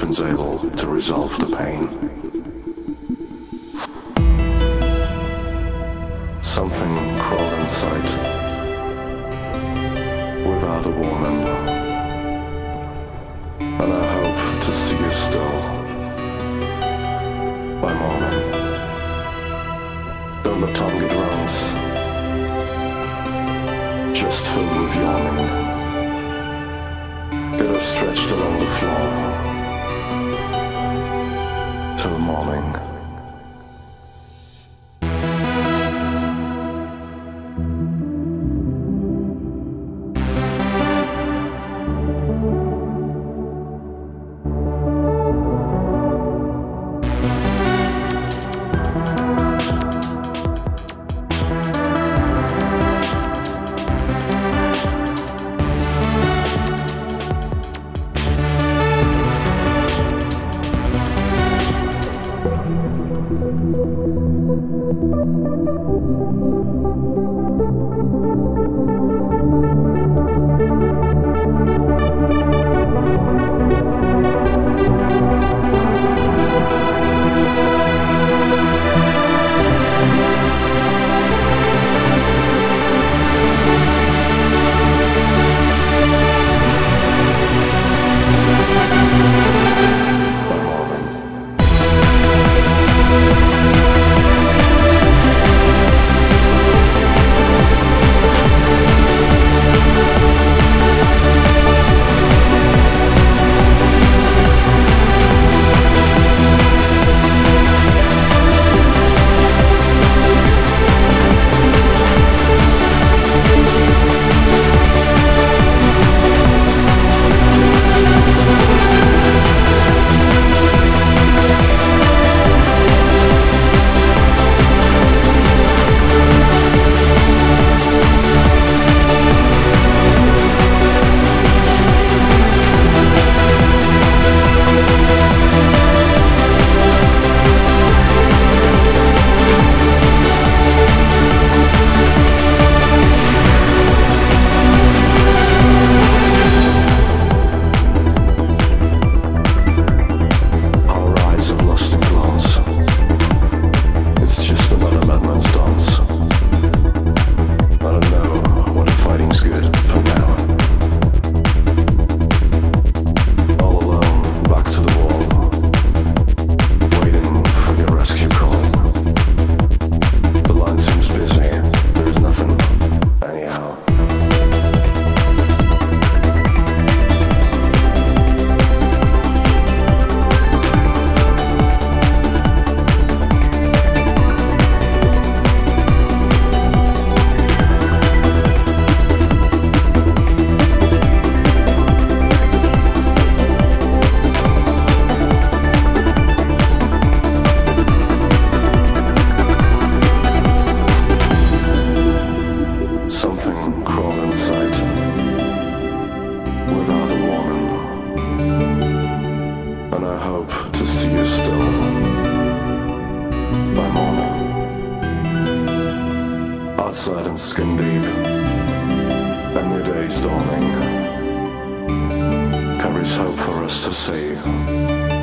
nothing's able to resolve the pain. Something crawled inside without a warning. And I hope to see you still by morning. Don't let time get. Just filled with yawning. Get up stretched along the floor. Morning. Thank you. And I hope to see you still by morning. Outside and skin deep, a new day's dawning. Carries hope for us to see.